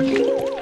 you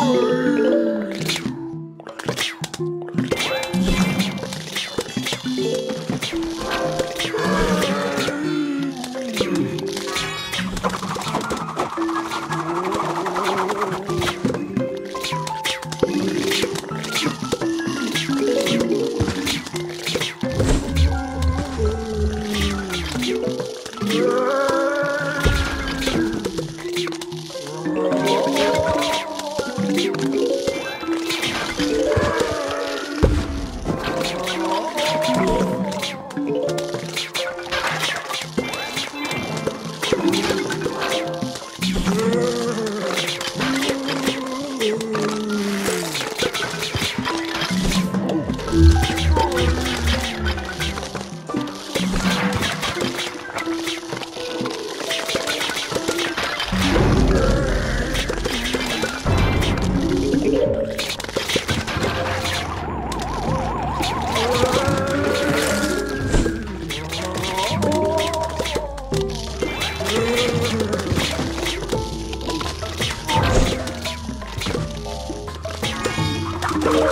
Oh. Pew. Pew. Música